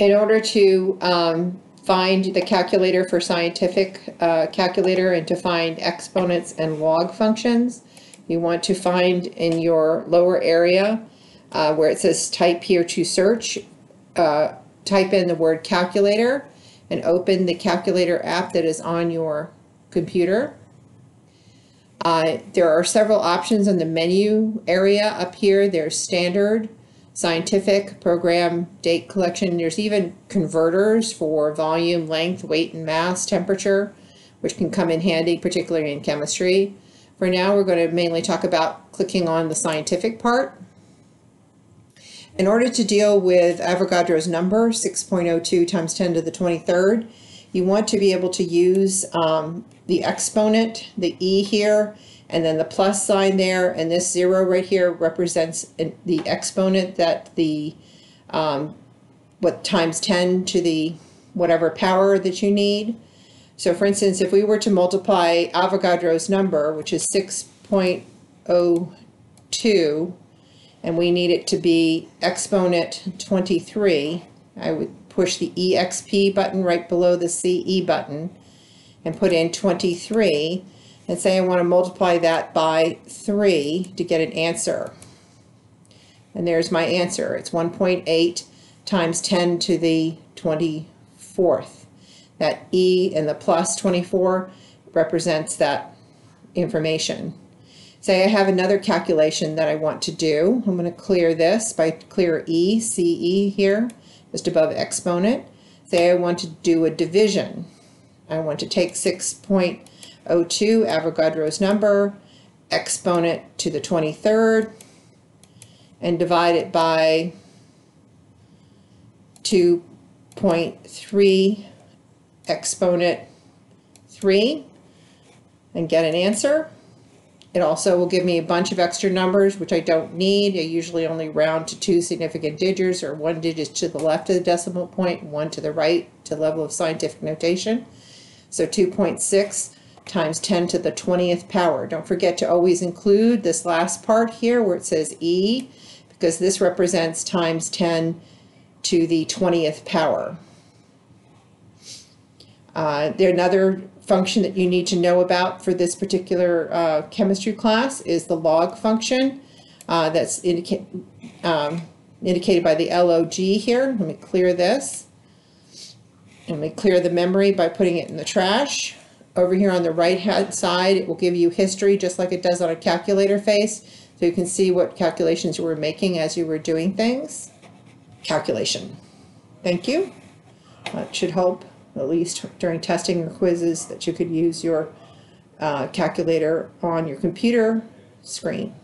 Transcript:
In order to um, find the calculator for scientific uh, calculator and to find exponents and log functions, you want to find in your lower area uh, where it says type here to search, uh, type in the word calculator and open the calculator app that is on your computer. Uh, there are several options in the menu area up here. There's standard, scientific, program, date collection. There's even converters for volume, length, weight, and mass, temperature, which can come in handy, particularly in chemistry. For now, we're going to mainly talk about clicking on the scientific part. In order to deal with Avogadro's number, 6.02 times 10 to the 23rd, you want to be able to use um, the exponent, the e here, and then the plus sign there, and this zero right here represents the exponent that the, um, what times 10 to the whatever power that you need. So for instance, if we were to multiply Avogadro's number, which is 6.02, and we need it to be exponent 23, I would push the EXP button right below the CE button and put in 23 and say I want to multiply that by 3 to get an answer. And there's my answer. It's 1.8 times 10 to the 24th. That E and the plus 24 represents that information. Say I have another calculation that I want to do. I'm going to clear this by clear E, CE here just above exponent. Say I want to do a division. I want to take 6.02 Avogadro's number, exponent to the 23rd, and divide it by 2.3 exponent 3 and get an answer. It also will give me a bunch of extra numbers, which I don't need. I usually only round to two significant digits or one digit to the left of the decimal point, one to the right to level of scientific notation. So 2.6 times 10 to the 20th power. Don't forget to always include this last part here where it says E, because this represents times 10 to the 20th power. Uh, there another function that you need to know about for this particular uh, chemistry class is the log function uh, that's indica um, indicated by the LOG here. Let me clear this. Let me clear the memory by putting it in the trash. Over here on the right hand side, it will give you history just like it does on a calculator face. So you can see what calculations you were making as you were doing things. Calculation. Thank you. That should help at least during testing or quizzes, that you could use your uh, calculator on your computer screen.